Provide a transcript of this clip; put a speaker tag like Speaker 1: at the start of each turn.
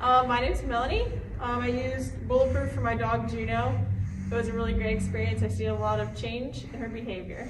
Speaker 1: Uh, my name's Melanie. Um, I used Bulletproof for my dog Juno. It was a really great experience. I see a lot of change in her behavior.